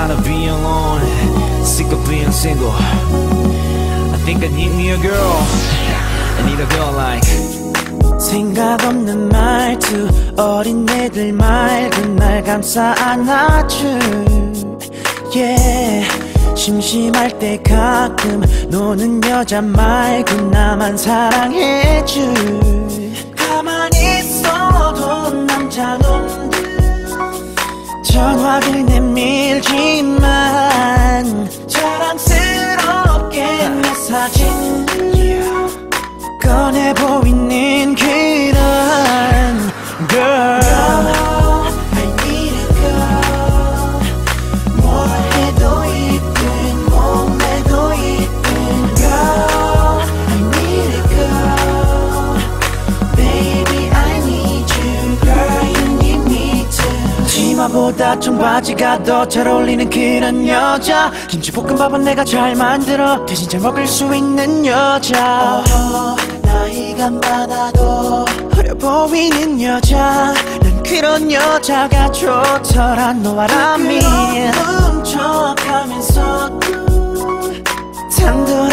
tired of being alone, sick of being single. I think I need me a girl. I need a girl like. 생각 없는 말투 어린애들 맑은 날 감싸 안아줄 yeah. 심심할 때 가끔 노는 여자 말고 나만 사랑해줄 전화를 내밀지만 자랑스럽게 내 사진 꺼내 보이 치마보다 청바지가 더 잘 어울리는 그런 여자. 김치볶음밥은 내가 잘 만들어 대신 잘 먹을 수 있는 여자. 나이가 많아도 어려 보이는 여자. 난 그런 여자가 좋더라 너와 라미 훔쳐가면서도 단돌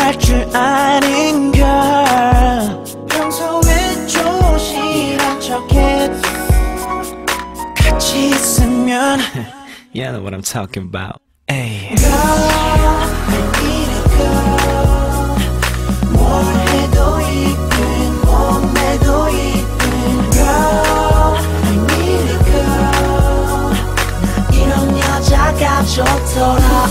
나 이런 여자가 좋더라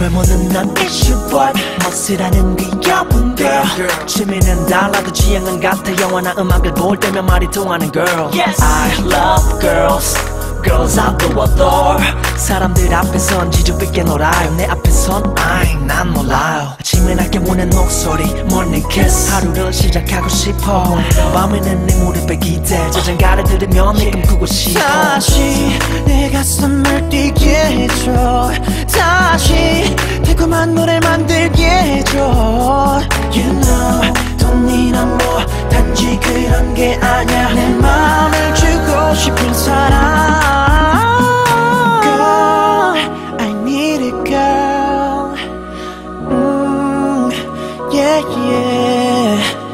외모는 난 issue but 멋이라는 귀여운 girl. 취미는 달라도 취향은 같아. 영화나 음악을 볼 때면 말이 통하는 girl. I love girls Girls I do adore 사람들 앞에선 지저귀게 놀아요. 내 앞에선 아이 난 몰라요. 아침에 낮게 보낸 목소리 morning kiss. 하루를 시작하고 싶어. 밤에는 내 무릎에 기대. 자장가를 들으면 내 꿈꾸고 싶어. 다시 내 가슴을 뛰게 해줘. 다시 달콤한 노래 만들게 해줘. You know 돈이나 뭐 단지 그런 게 아냐 내마 Yeah, yeah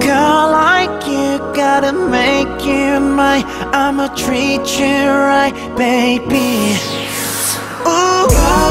Girl like you. Gotta make you mine. I'ma treat you right, baby. Ooh,